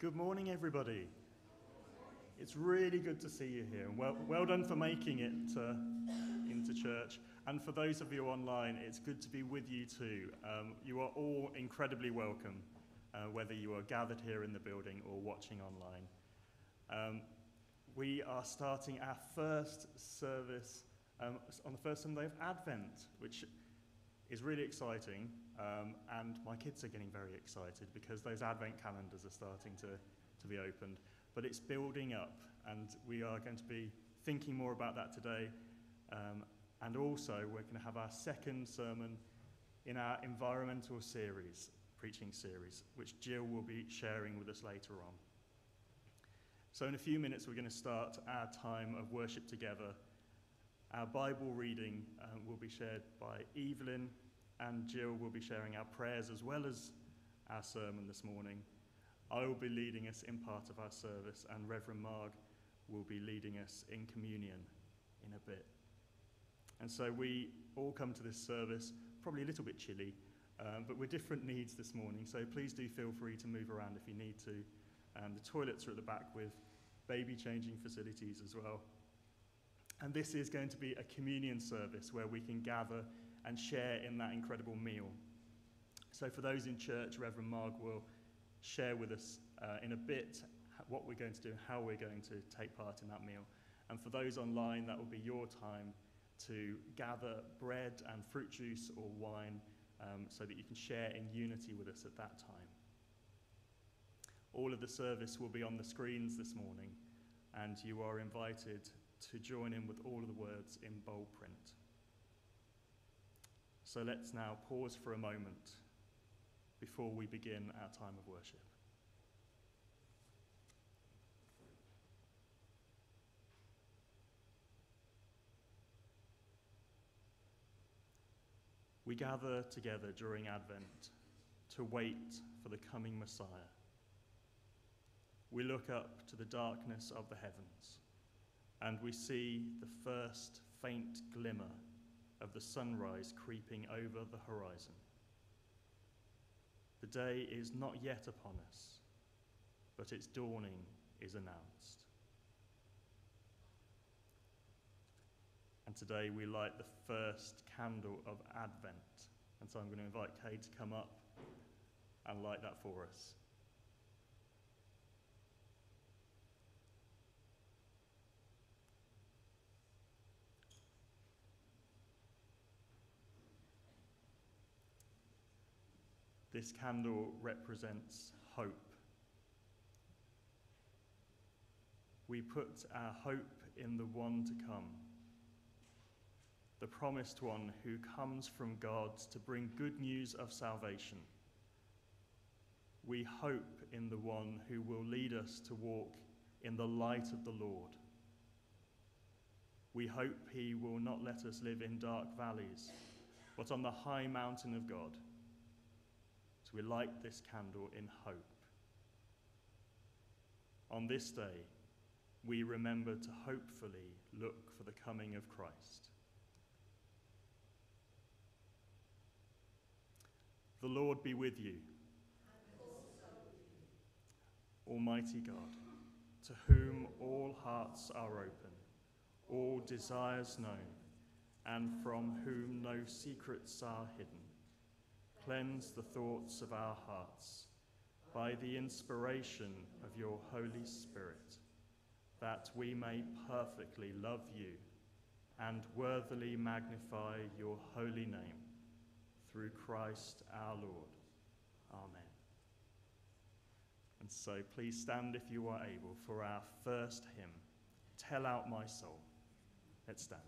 Good morning, everybody. It's really good to see you here. Well, well done for making it uh, into church. And for those of you online, it's good to be with you too. Um, you are all incredibly welcome, uh, whether you are gathered here in the building or watching online. Um, we are starting our first service um, on the first Sunday of Advent, which is really exciting. Um, and my kids are getting very excited because those Advent calendars are starting to, to be opened. But it's building up, and we are going to be thinking more about that today. Um, and also, we're going to have our second sermon in our environmental series, preaching series, which Jill will be sharing with us later on. So, in a few minutes, we're going to start our time of worship together. Our Bible reading um, will be shared by Evelyn, and Jill will be sharing our prayers as well as our sermon this morning. I will be leading us in part of our service, and Reverend Marg will be leading us in communion in a bit. And so we all come to this service, probably a little bit chilly, um, but with different needs this morning. So please do feel free to move around if you need to. Um, the toilets are at the back with baby changing facilities as well. And this is going to be a communion service where we can gather and share in that incredible meal. So, for those in church, Reverend Marg will share with us uh, in a bit what we're going to do and how we're going to take part in that meal. And for those online, that will be your time to gather bread and fruit juice or wine um, so that you can share in unity with us at that time. All of the service will be on the screens this morning, and you are invited to join in with all of the words in bold print. So let's now pause for a moment before we begin our time of worship. We gather together during Advent to wait for the coming Messiah. We look up to the darkness of the heavens and we see the first faint glimmer of the sunrise creeping over the horizon. The day is not yet upon us, but its dawning is announced. And today we light the first candle of Advent. And so I'm going to invite Kay to come up and light that for us. This candle represents hope. We put our hope in the one to come, the promised one who comes from God to bring good news of salvation. We hope in the one who will lead us to walk in the light of the Lord. We hope he will not let us live in dark valleys, but on the high mountain of God. So we light this candle in hope. On this day, we remember to hopefully look for the coming of Christ. The Lord be with you. Almighty God, to whom all hearts are open, all desires known, and from whom no secrets are hidden cleanse the thoughts of our hearts by the inspiration of your Holy Spirit, that we may perfectly love you and worthily magnify your holy name through Christ our Lord. Amen. And so please stand if you are able for our first hymn, Tell Out My Soul. Let's stand.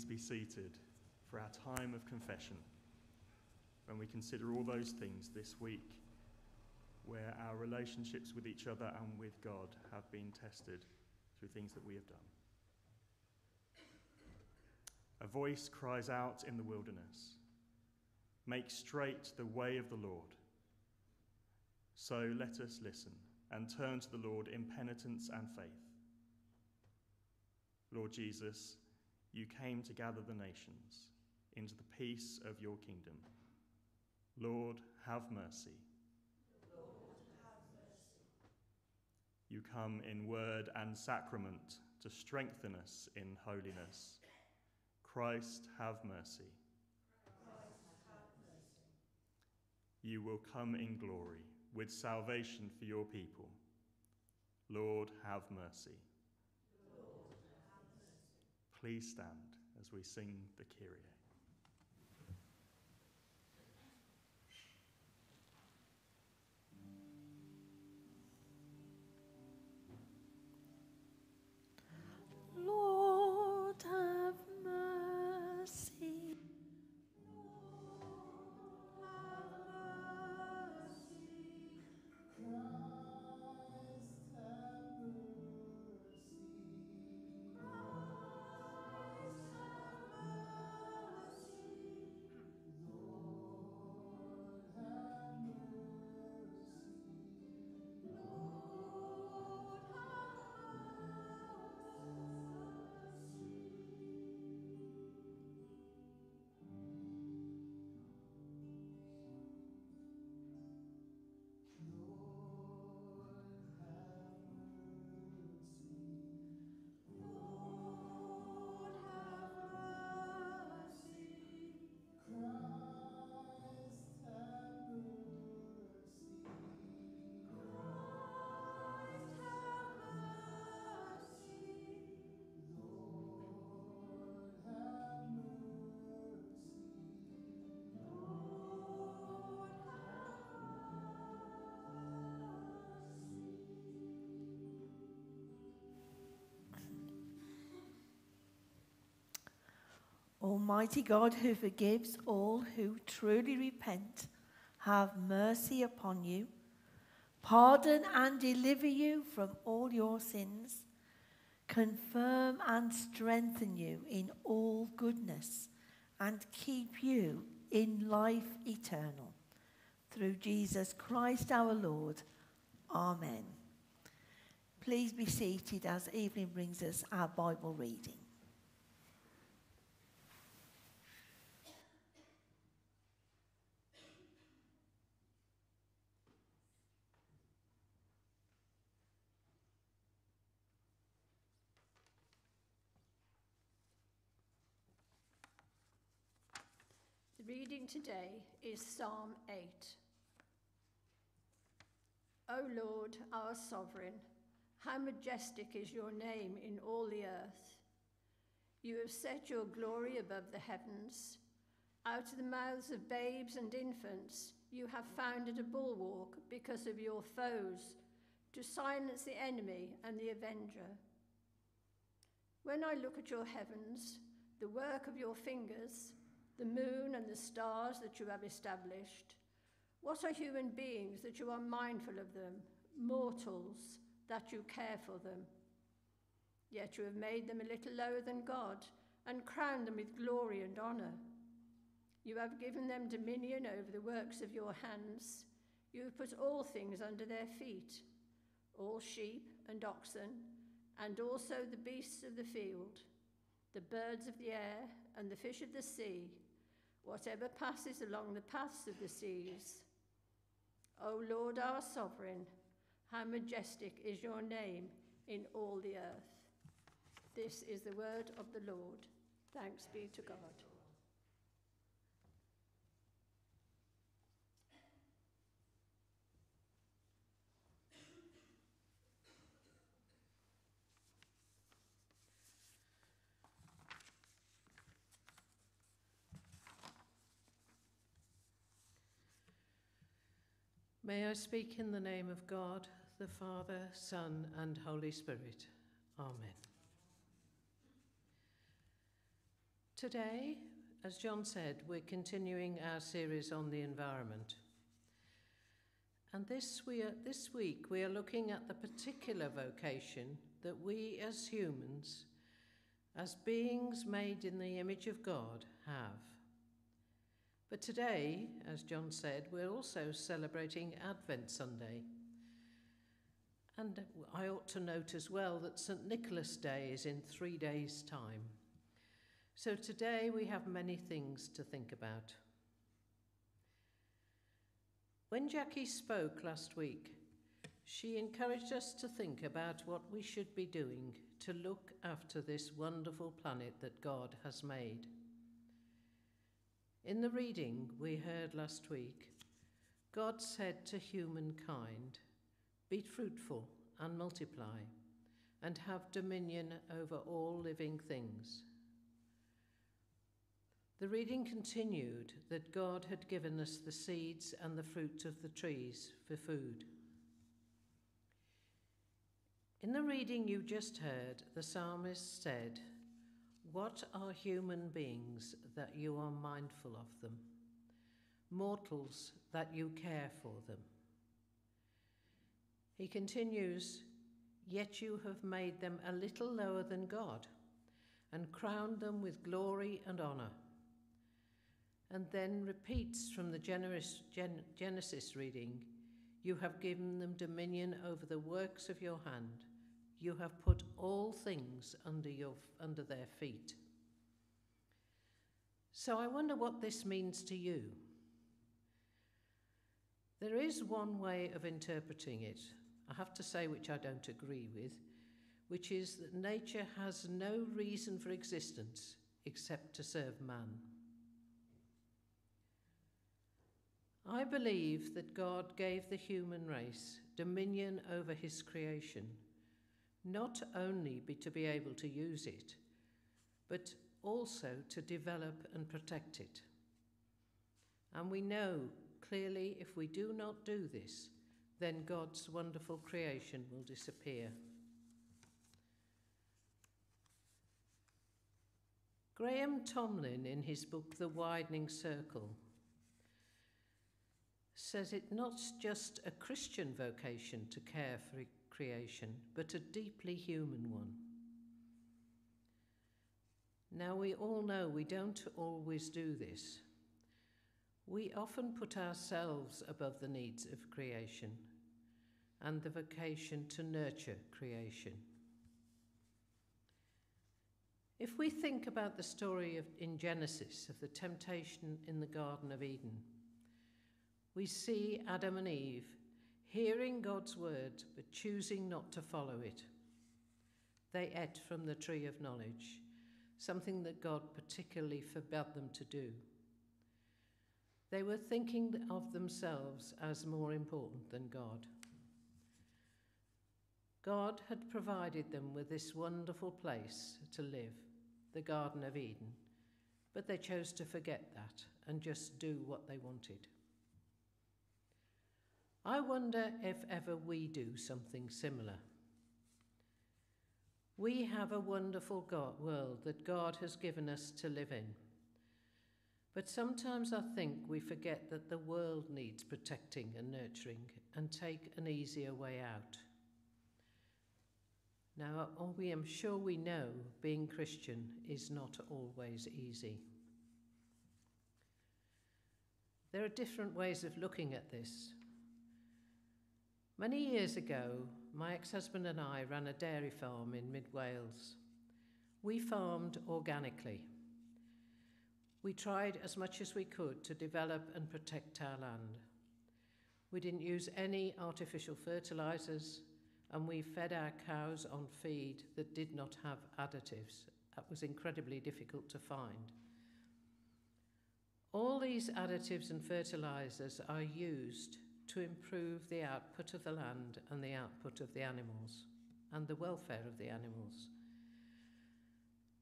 Please be seated for our time of confession when we consider all those things this week where our relationships with each other and with God have been tested through things that we have done. A voice cries out in the wilderness Make straight the way of the Lord. So let us listen and turn to the Lord in penitence and faith. Lord Jesus, you came to gather the nations into the peace of your kingdom. Lord, have mercy. You come in word and sacrament to strengthen us in holiness. Christ, have mercy. You will come in glory with salvation for your people. Lord, have mercy. Please stand as we sing the Kyrie. Almighty God, who forgives all who truly repent, have mercy upon you, pardon and deliver you from all your sins, confirm and strengthen you in all goodness, and keep you in life eternal. Through Jesus Christ our Lord. Amen. Please be seated as Evelyn brings us our Bible reading. reading today is Psalm 8. O Lord, our sovereign, how majestic is your name in all the earth. You have set your glory above the heavens. Out of the mouths of babes and infants, you have founded a bulwark because of your foes, to silence the enemy and the avenger. When I look at your heavens, the work of your fingers, the moon and the stars that you have established? What are human beings that you are mindful of them, mortals that you care for them? Yet you have made them a little lower than God and crowned them with glory and honour. You have given them dominion over the works of your hands. You have put all things under their feet, all sheep and oxen, and also the beasts of the field, the birds of the air, and the fish of the sea whatever passes along the paths of the seas. O Lord our sovereign, how majestic is your name in all the earth. This is the word of the Lord. Thanks be to God. May I speak in the name of God, the Father, Son, and Holy Spirit. Amen. Today, as John said, we're continuing our series on the environment. And this, we are, this week we are looking at the particular vocation that we as humans, as beings made in the image of God, have. But today, as John said, we're also celebrating Advent Sunday. And I ought to note as well that St. Nicholas Day is in three days' time. So today we have many things to think about. When Jackie spoke last week, she encouraged us to think about what we should be doing to look after this wonderful planet that God has made. In the reading we heard last week, God said to humankind, Be fruitful and multiply, and have dominion over all living things. The reading continued that God had given us the seeds and the fruit of the trees for food. In the reading you just heard, the psalmist said, What are human beings that you are mindful of them? Mortals that you care for them. He continues, Yet you have made them a little lower than God and crowned them with glory and honour and then repeats from the Genesis reading You have given them dominion over the works of your hand. You have put all things under, your, under their feet. So I wonder what this means to you. There is one way of interpreting it, I have to say, which I don't agree with, which is that nature has no reason for existence except to serve man. I believe that God gave the human race dominion over his creation, not only be to be able to use it, but also to develop and protect it. And we know clearly if we do not do this, then God's wonderful creation will disappear. Graham Tomlin, in his book The Widening Circle, says it not just a Christian vocation to care for creation, but a deeply human one. Now, we all know we don't always do this. We often put ourselves above the needs of creation and the vocation to nurture creation. If we think about the story of, in Genesis of the temptation in the Garden of Eden, we see Adam and Eve hearing God's word but choosing not to follow it. They ate from the tree of knowledge, something that God particularly forbade them to do. They were thinking of themselves as more important than God. God had provided them with this wonderful place to live, the Garden of Eden, but they chose to forget that and just do what they wanted. I wonder if ever we do something similar. We have a wonderful God, world that God has given us to live in. But sometimes I think we forget that the world needs protecting and nurturing and take an easier way out. Now, we am sure we know being Christian is not always easy. There are different ways of looking at this. Many years ago, my ex husband and I ran a dairy farm in mid Wales. We farmed organically. We tried as much as we could to develop and protect our land. We didn't use any artificial fertilisers, and we fed our cows on feed that did not have additives. That was incredibly difficult to find. All these additives and fertilisers are used to improve the output of the land and the output of the animals and the welfare of the animals.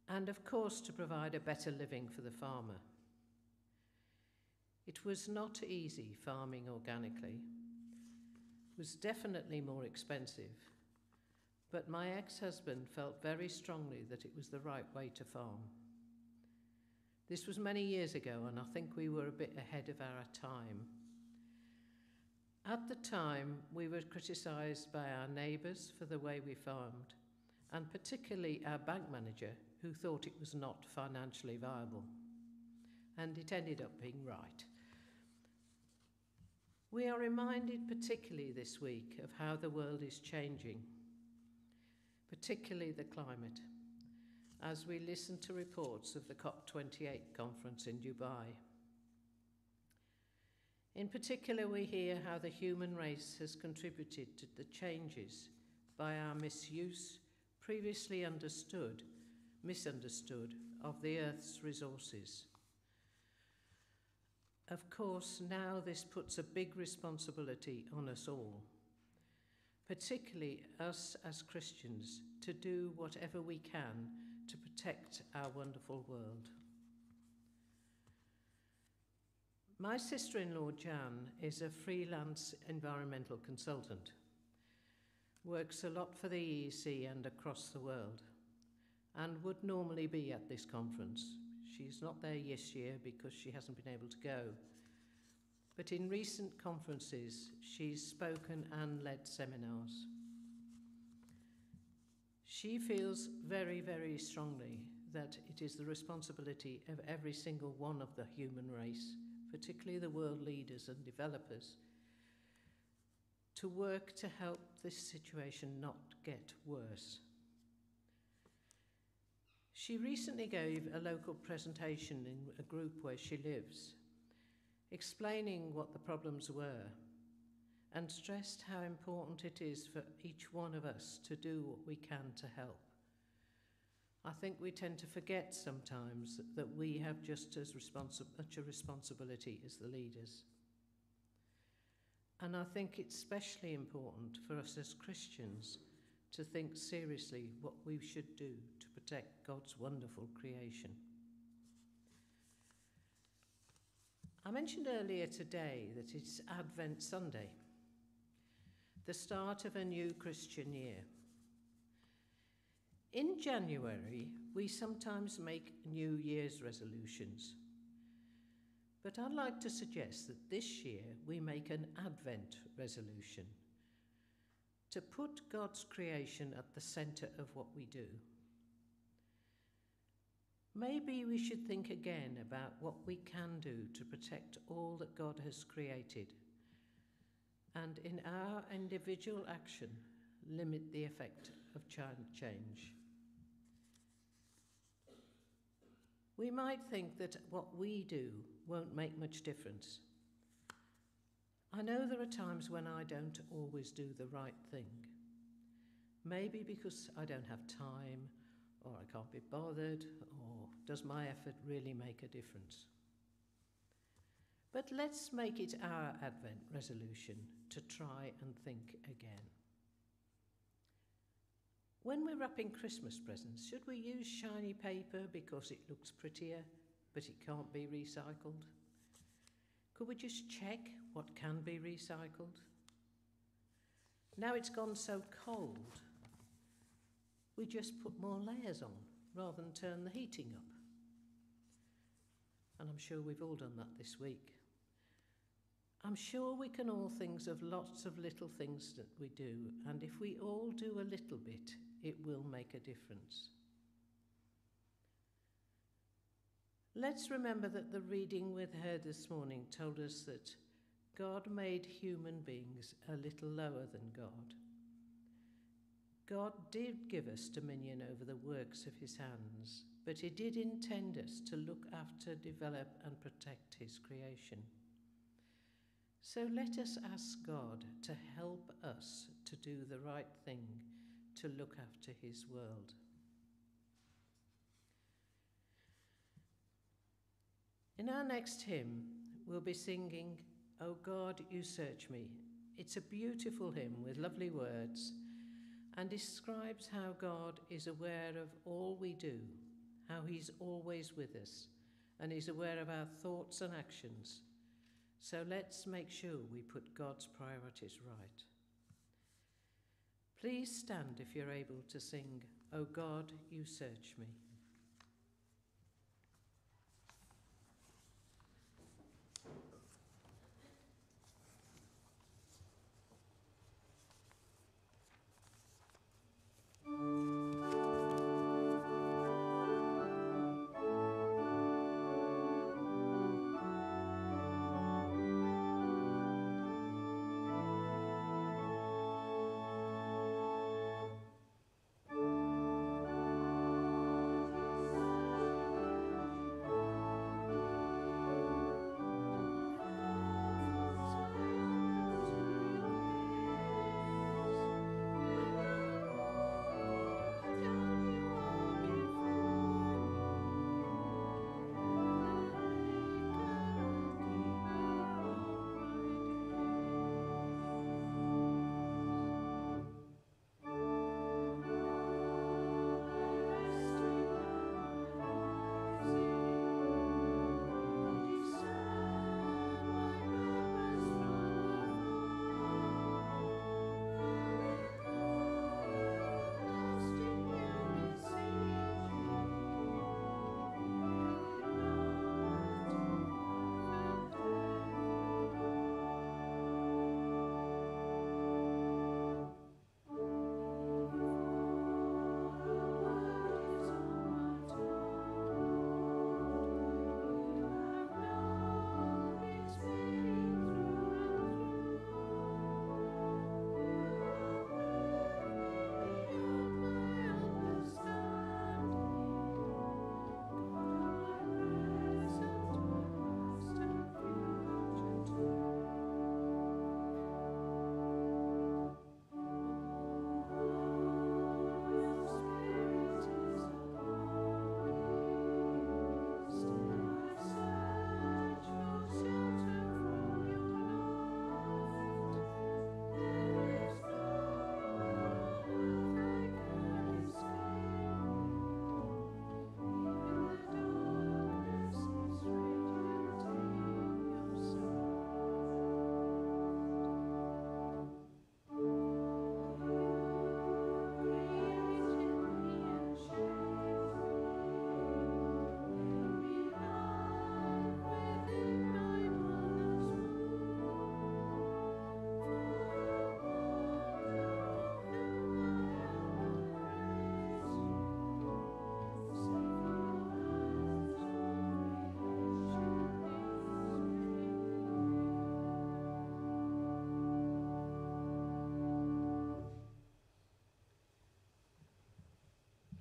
And of course, to provide a better living for the farmer. It was not easy farming organically. It was definitely more expensive. But my ex husband felt very strongly that it was the right way to farm. This was many years ago, and I think we were a bit ahead of our time. At the time, we were criticised by our neighbours for the way we farmed, and particularly our bank manager, who thought it was not financially viable. And it ended up being right. We are reminded, particularly this week, of how the world is changing, particularly the climate, as we listen to reports of the COP28 conference in Dubai. In particular, we hear how the human race has contributed to the changes by our misuse, previously understood, misunderstood, of the Earth's resources. Of course, now this puts a big responsibility on us all, particularly us as Christians, to do whatever we can to protect our wonderful world. My sister in law, Jan, is a freelance environmental consultant, works a lot for the EEC and across the world, and would normally be at this conference She's not there this year because she hasn't been able to go. But in recent conferences, she's spoken and led seminars. She feels very, very strongly that it is the responsibility of every single one of the human race, particularly the world leaders and developers, to work to help this situation not get worse. She recently gave a local presentation in a group where she lives, explaining what the problems were and stressed how important it is for each one of us to do what we can to help. I think we tend to forget sometimes that we have just as much a responsibility as the leaders. And I think it's especially important for us as Christians to think seriously what we should do to protect God's wonderful creation. I mentioned earlier today that it's Advent Sunday, the start of a new Christian year. In January, we sometimes make New Year's resolutions. But I'd like to suggest that this year we make an Advent resolution to put God's creation at the centre of what we do. Maybe we should think again about what we can do to protect all that God has created and in our individual action limit the effect of change. We might think that what we do won't make much difference. I know there are times when I don't always do the right thing. Maybe because I don't have time, or I can't be bothered, or does my effort really make a difference? But let's make it our Advent resolution to try and think again. When we're wrapping Christmas presents, should we use shiny paper because it looks prettier, but it can't be recycled? Could we just check what can be recycled? Now it's gone so cold, we just put more layers on rather than turn the heating up. And I'm sure we've all done that this week. I'm sure we can all think of lots of little things that we do, and if we all do a little bit, it will make a difference. Let's remember that the reading with her this morning told us that God made human beings a little lower than God. God did give us dominion over the works of his hands, but he did intend us to look after, develop, and protect his creation. So let us ask God to help us to do the right thing, to look after his world. In our next hymn, we'll be singing, O God, you search me. It's a beautiful hymn with lovely words and describes how God is aware of all we do, how He's always with us, and is aware of our thoughts and actions. So let's make sure we put God's priorities right. Please stand if you're able to sing, O God, you search me.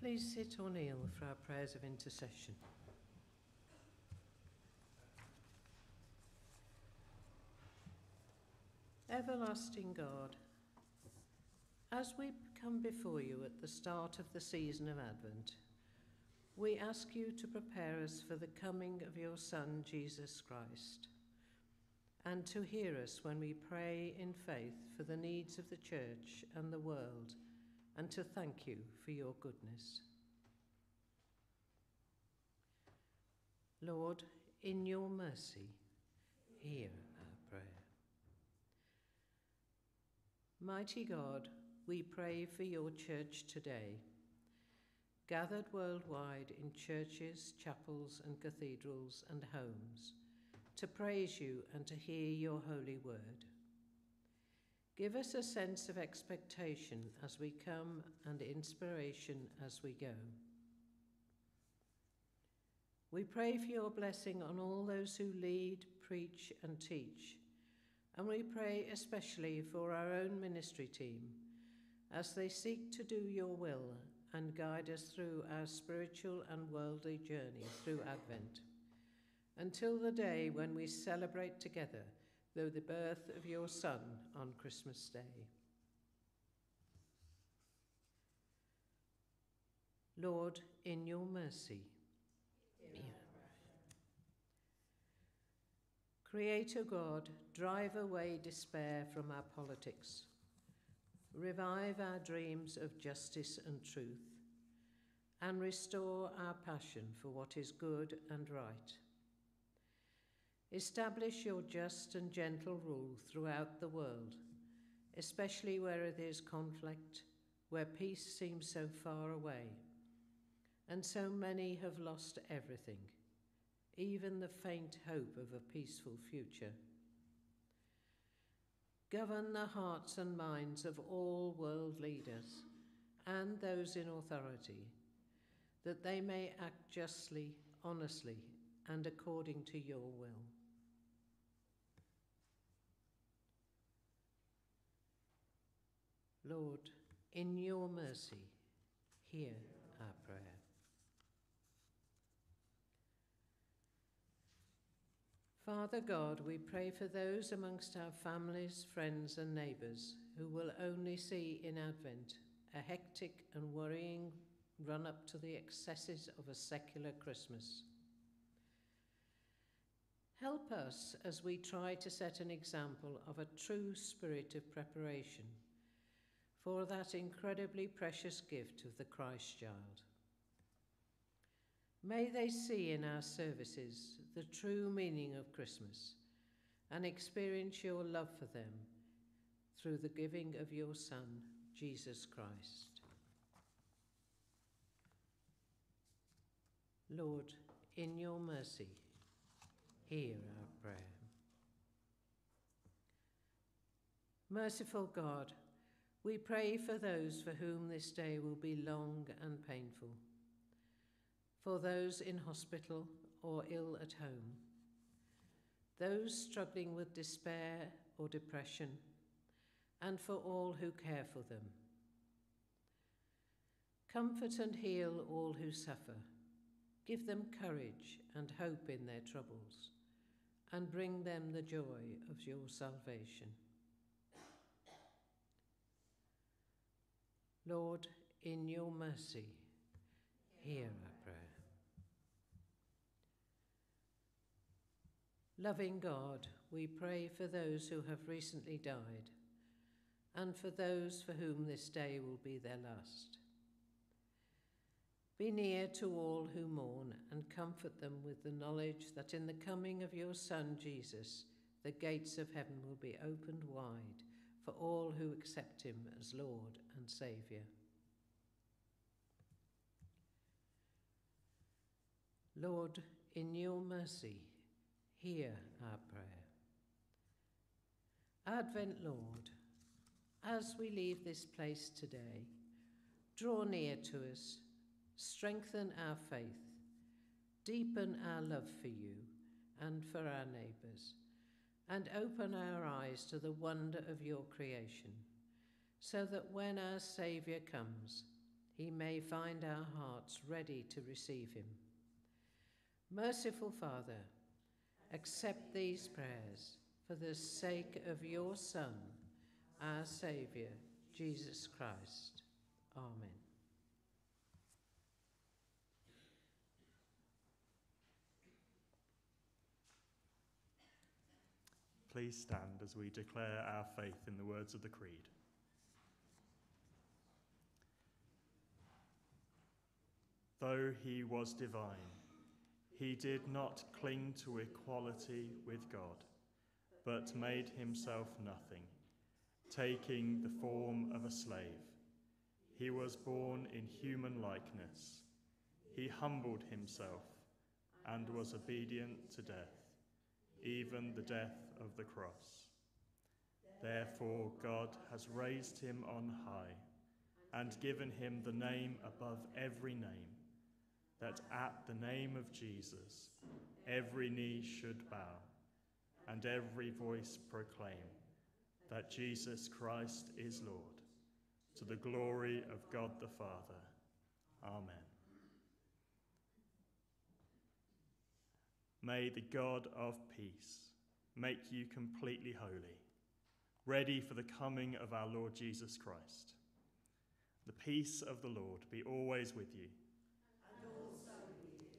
Please sit or kneel for our prayers of intercession. Everlasting God, as we come before you at the start of the season of Advent, we ask you to prepare us for the coming of your Son, Jesus Christ, and to hear us when we pray in faith for the needs of the Church and the world, and to thank you for your goodness. Lord, in your mercy, hear our prayer. Mighty God, we pray for your church today, gathered worldwide in churches, chapels, and cathedrals and homes, to praise you and to hear your holy word. Give us a sense of expectation as we come and inspiration as we go. We pray for your blessing on all those who lead, preach, and teach. And we pray especially for our own ministry team as they seek to do your will and guide us through our spiritual and worldly journey through Advent until the day when we celebrate together the birth of your Son on Christmas Day. Lord, in your mercy, Creator God, drive away despair from our politics. Revive our dreams of justice and truth, and restore our passion for what is good and right. Establish your just and gentle rule throughout the world, especially where it is conflict, where peace seems so far away, and so many have lost everything even the faint hope of a peaceful future. Govern the hearts and minds of all world leaders and those in authority, that they may act justly, honestly, and according to your will. Lord, in your mercy, hear our prayer. Father God, we pray for those amongst our families, friends, and neighbours who will only see in Advent a hectic and worrying run up to the excesses of a secular Christmas. Help us as we try to set an example of a true spirit of preparation for that incredibly precious gift of the Christ child. May they see in our services the true meaning of Christmas and experience your love for them through the giving of your Son, Jesus Christ. Lord, in your mercy, hear our prayer. Merciful God, we pray for those for whom this day will be long and painful for those in hospital or ill at home, those struggling with despair or depression, and for all who care for them. Comfort and heal all who suffer. Give them courage and hope in their troubles, and bring them the joy of your salvation. Lord, in your mercy, hear our prayer. Loving God, we pray for those who have recently died and for those for whom this day will be their last. Be near to all who mourn and comfort them with the knowledge that in the coming of your Son, Jesus, the gates of heaven will be opened wide for all who accept him as Lord and Saviour. Lord, in your mercy, hear our prayer. Advent, Lord, as we leave this place today, draw near to us, strengthen our faith, deepen our love for you and for our neighbours, and open our eyes to the wonder of your creation, so that when our Saviour comes, he may find our hearts ready to receive him. Merciful Father, accept these prayers for the sake of your Son, our Saviour, Jesus Christ. Amen. Please stand as we declare our faith in the words of the Creed. Though he was divine, he did not cling to equality with God, but made himself nothing, taking the form of a slave. He was born in human likeness. He humbled himself and was obedient to death, even the death of the cross. Therefore, God has raised him on high and given him the name above every name that at the name of Jesus every knee should bow and every voice proclaim that Jesus Christ is Lord, to the glory of God the Father. Amen. May the God of peace make you completely holy, ready for the coming of our Lord Jesus Christ. The peace of the Lord be always with you.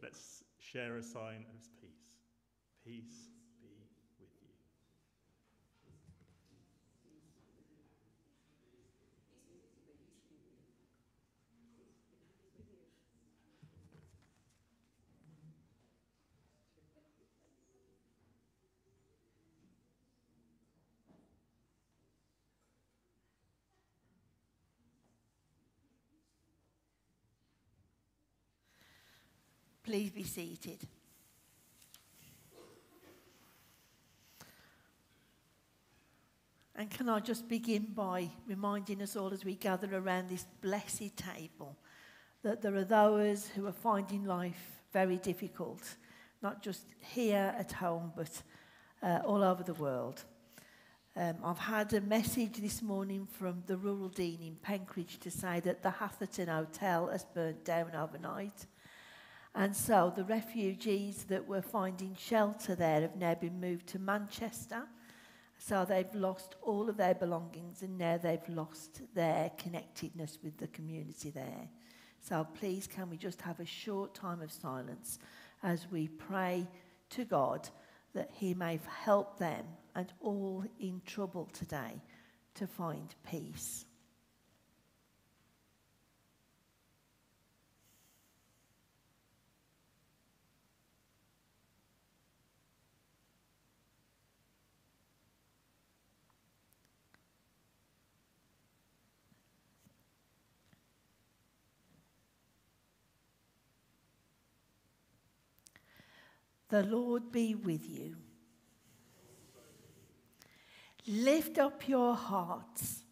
Let's share a sign of peace. Peace be with you. Please be seated. And can I just begin by reminding us all as we gather around this blessed table that there are those who are finding life very difficult, not just here at home, but uh, all over the world. Um, I've had a message this morning from the rural dean in Penkridge to say that the Hatherton Hotel has burnt down overnight. And so the refugees that were finding shelter there have now been moved to Manchester. So they've lost all of their belongings and now they've lost their connectedness with the community there. So please, can we just have a short time of silence as we pray to God that He may help them and all in trouble today to find peace. The Lord be with you. Lift up your hearts.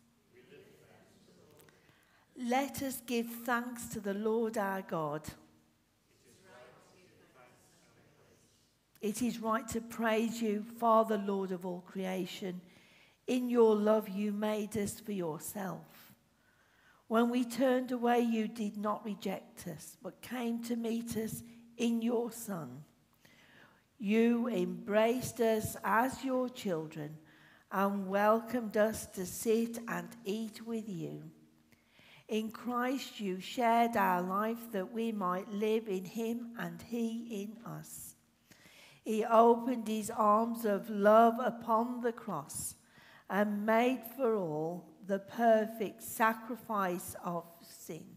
Let us give thanks to the Lord our God. It is right to praise you, Father, Lord of all creation. In your love, you made us for yourself. When we turned away, you did not reject us, but came to meet us in your Son. You embraced us as your children and welcomed us to sit and eat with you. In Christ, you shared our life that we might live in him and he in us. He opened his arms of love upon the cross and made for all the perfect sacrifice of sin.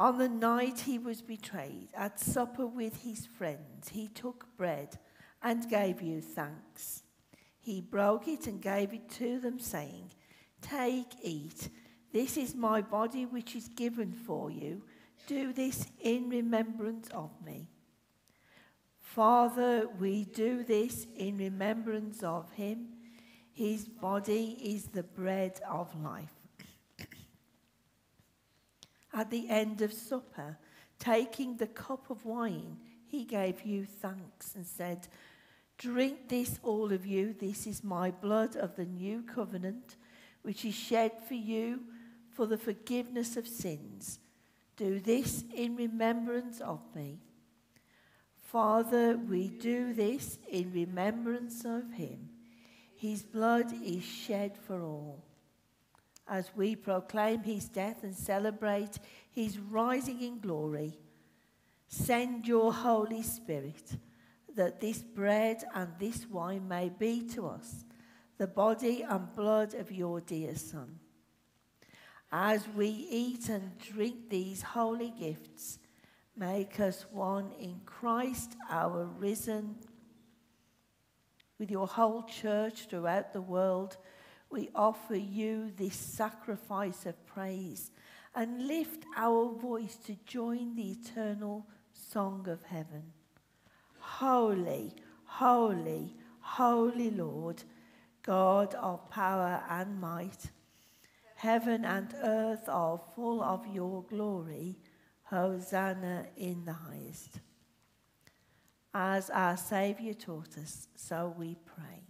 On the night he was betrayed, at supper with his friends, he took bread and gave you thanks. He broke it and gave it to them, saying, Take, eat. This is my body which is given for you. Do this in remembrance of me. Father, we do this in remembrance of him. His body is the bread of life. At the end of supper, taking the cup of wine, he gave you thanks and said, Drink this, all of you. This is my blood of the new covenant, which is shed for you for the forgiveness of sins. Do this in remembrance of me. Father, we do this in remembrance of him. His blood is shed for all. As we proclaim his death and celebrate his rising in glory, send your Holy Spirit that this bread and this wine may be to us the body and blood of your dear Son. As we eat and drink these holy gifts, Make us one in Christ, our risen. With your whole church throughout the world, we offer you this sacrifice of praise and lift our voice to join the eternal song of heaven. Holy, holy, holy Lord, God of power and might, heaven and earth are full of your glory. Hosanna in the highest. As our Saviour taught us, so we pray.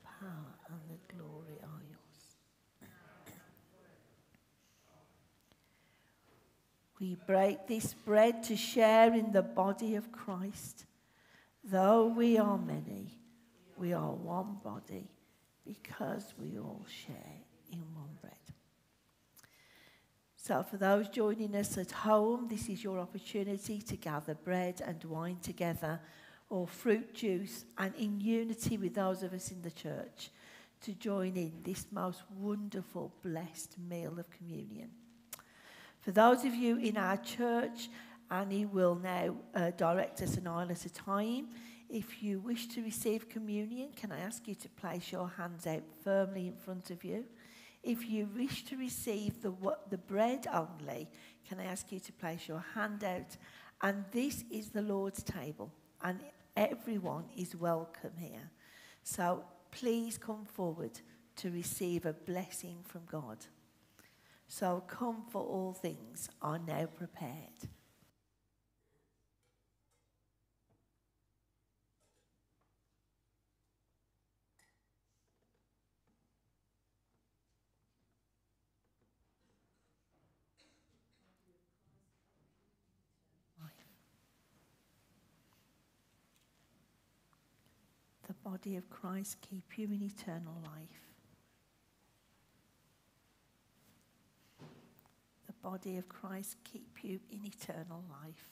power, and the glory are yours. We break this bread to share in the body of Christ. Though we are many, we are one body because we all share in one bread. So, for those joining us at home, this is your opportunity to gather bread and wine together, or fruit juice, and in unity with those of us in the church to join in this most wonderful, blessed meal of communion. For those of you in our church, Annie will now uh, direct us an aisle at a time. If you wish to receive communion, can I ask you to place your hands out firmly in front of you? If you wish to receive the, the bread only, can I ask you to place your hand out? And this is the Lord's table, and everyone is welcome here. So please come forward to receive a blessing from God. So come for all things are now prepared. Body of Christ keep you in eternal life. The body of Christ keep you in eternal life.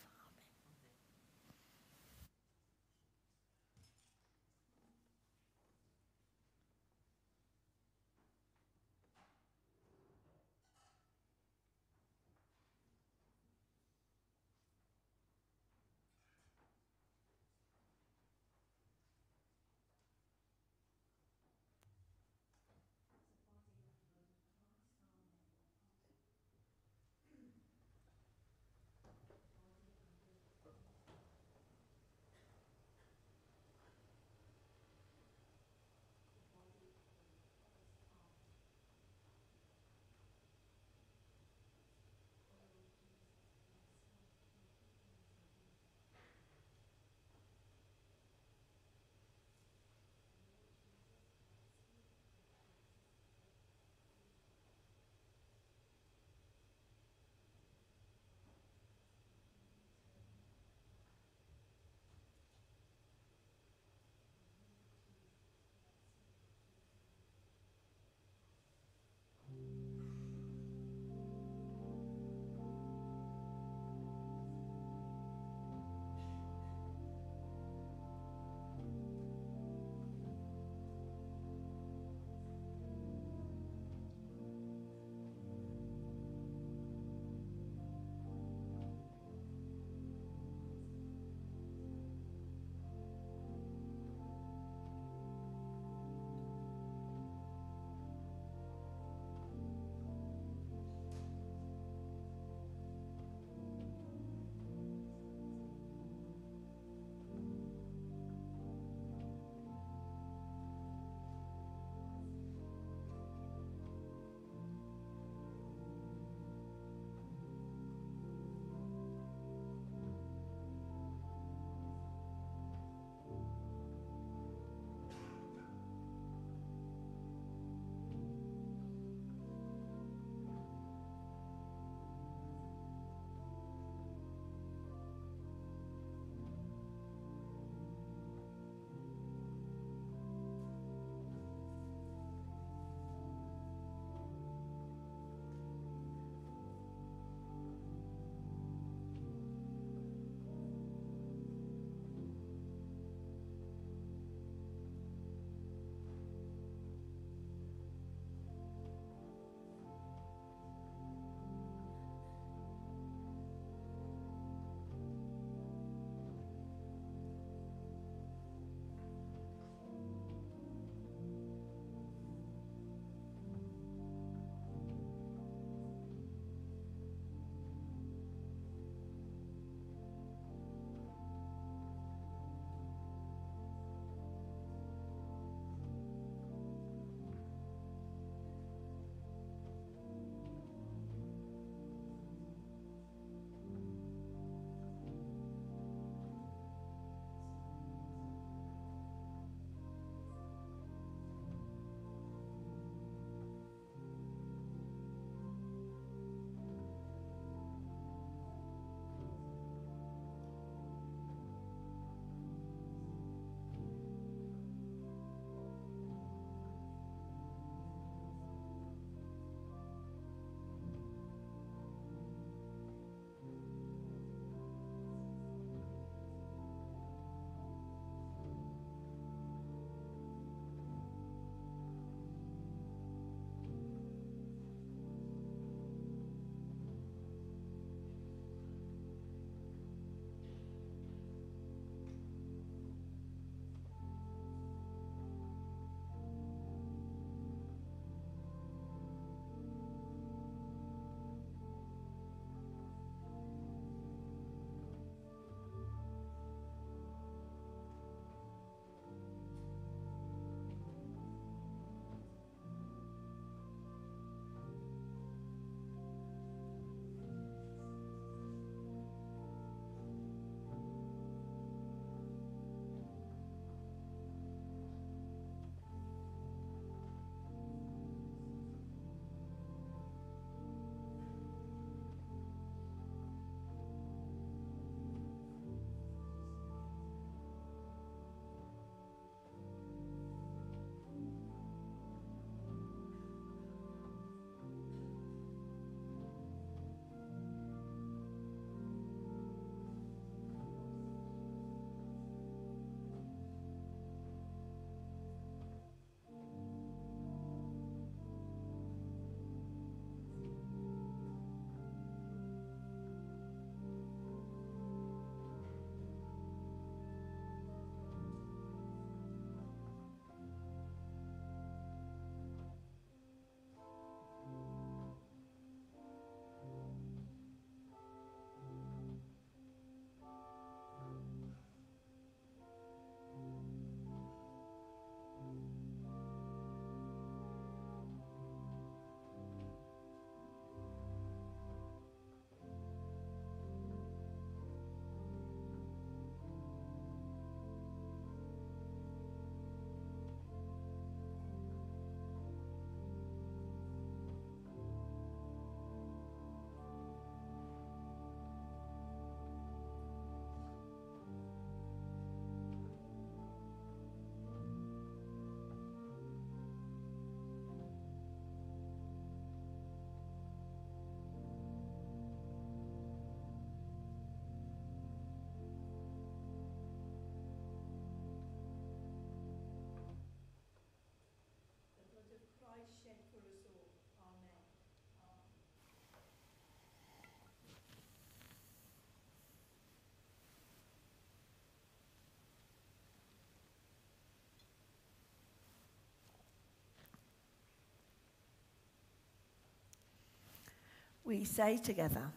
We say together,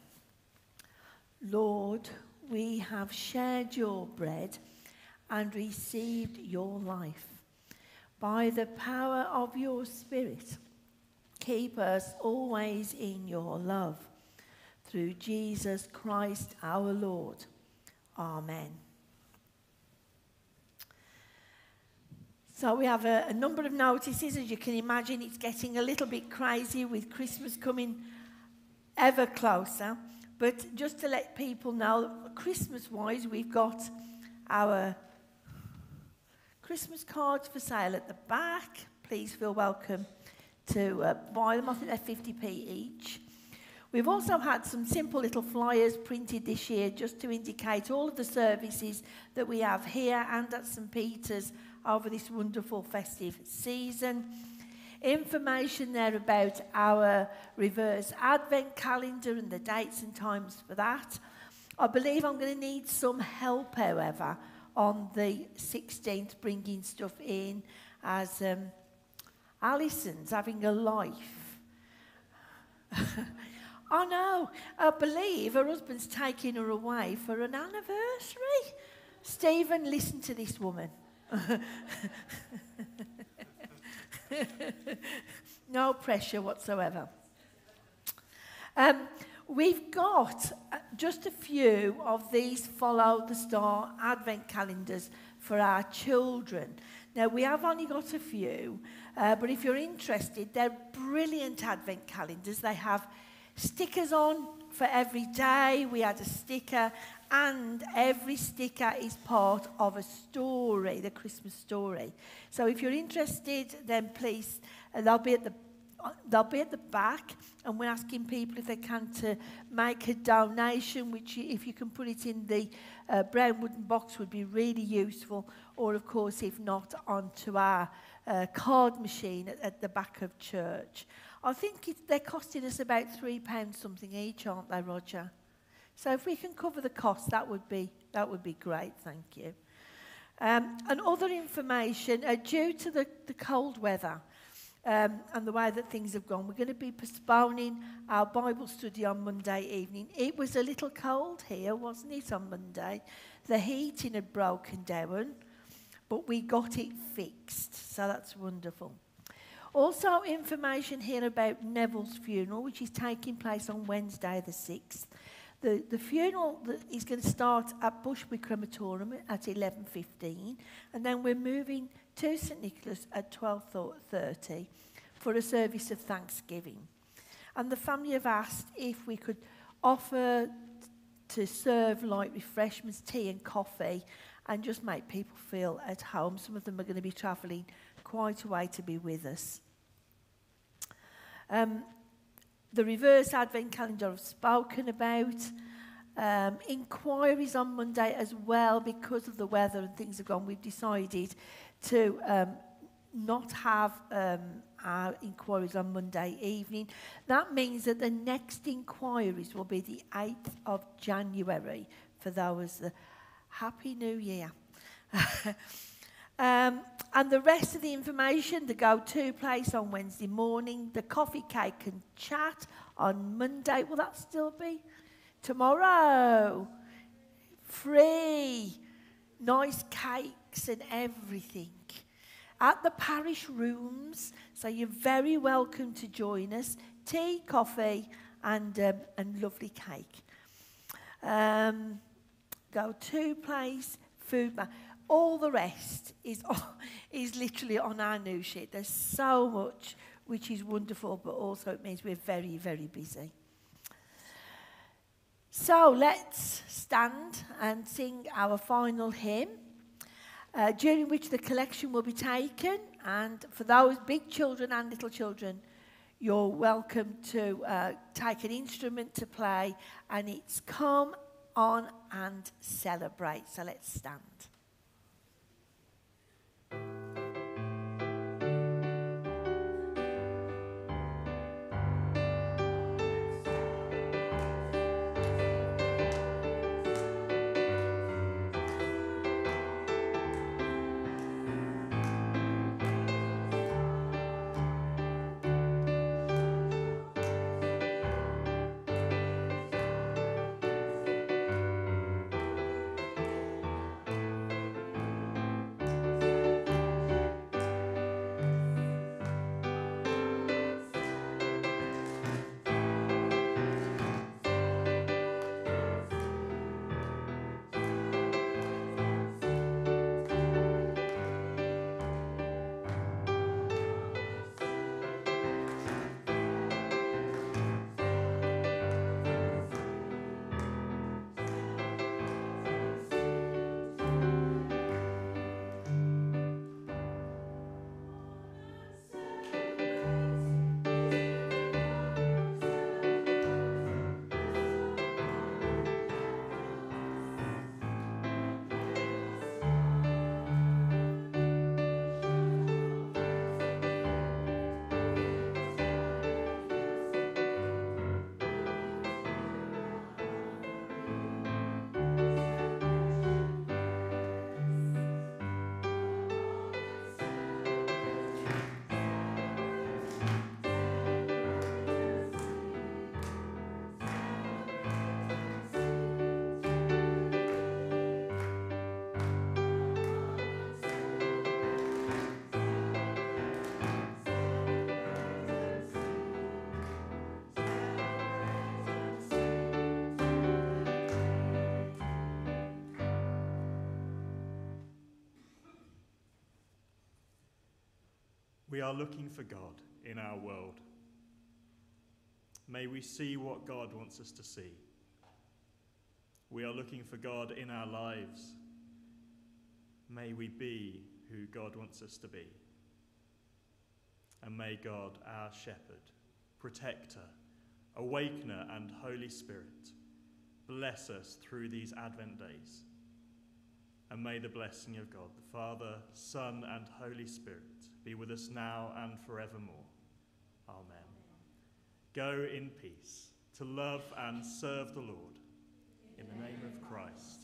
Lord, we have shared your bread and received your life. By the power of your Spirit, keep us always in your love. Through Jesus Christ our Lord. Amen. So we have a, a, number of notices. As you can imagine, it's getting a little bit crazy with Christmas coming ever closer. But just to let people know, Christmas wise, we've got our Christmas cards for sale at the back. Please feel welcome to uh, buy them. I think they're 50p each. We've also had some simple little flyers printed this year just to indicate all of the services that we have here and at St Peter's over this wonderful festive season. Information there about our reverse advent calendar and the dates and times for that. I believe I'm going to need some help, however, on the 16th, bringing stuff in as um, Alison's having a life. oh no, I believe her husband's taking her away for an anniversary. Stephen, listen to this woman. no pressure whatsoever. Um, we've got uh, just a few of these follow the star advent calendars for our children. Now, we have only got a few, uh, but if you're interested, they're brilliant advent calendars. They have stickers on for every day. We had a sticker and every sticker is part of a story, the Christmas story. So if you're interested, then please, uh, they'll be at the they'll be at the back, and we're asking people if they can to make a donation, which if you can put it in the uh, brown wooden box would be really useful, or of course, if not, onto our uh, card machine at, at the back of church. I think it, they're costing us about three pounds something each, aren't they, Roger? So if we can cover the cost, that would be, that would be great, thank you. Um, and other information, uh, due to the, the cold weather um, and the way that things have gone, we're going to be postponing our Bible study on Monday evening. It was a little cold here, wasn't it, on Monday? The heating had broken down, but we got it fixed, so that's wonderful. Also, information here about Neville's funeral, which is taking place on Wednesday the 6th. The, the funeral is going to start at Bushby Crematorium at 11.15 and then we're moving to St Nicholas at 12.30 for a service of thanksgiving. And the family have asked if we could offer to serve light refreshments, tea and coffee and just make people feel at home. Some of them are going to be travelling quite a way to be with us. Um, the reverse advent calendar I've spoken about. Um, inquiries on Monday as well because of the weather and things have gone. We've decided to um, not have um, our inquiries on Monday evening. That means that the next inquiries will be the 8th of January for those. Uh, Happy New Year. Um, and the rest of the information, the go-to place on Wednesday morning, the coffee, cake and chat on Monday. Will that still be? Tomorrow. Free. Nice cakes and everything. At the parish rooms. So you're very welcome to join us. Tea, coffee and, um, and lovely cake. Um, go-to place, food. All the rest is, is literally on our new sheet. There's so much which is wonderful, but also it means we're very, very busy. So let's stand and sing our final hymn, uh, during which the collection will be taken. And for those big children and little children, you're welcome to uh, take an instrument to play, and it's Come On and Celebrate. So let's stand. Are looking for God in our world. May we see what God wants us to see. We are looking for God in our lives. May we be who God wants us to be. And may God, our shepherd, protector, awakener, and Holy Spirit, bless us through these Advent days. And may the blessing of God, the Father, Son, and Holy Spirit be with us now and forevermore. Amen. Go in peace to love and serve the Lord. In the name of Christ.